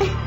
诶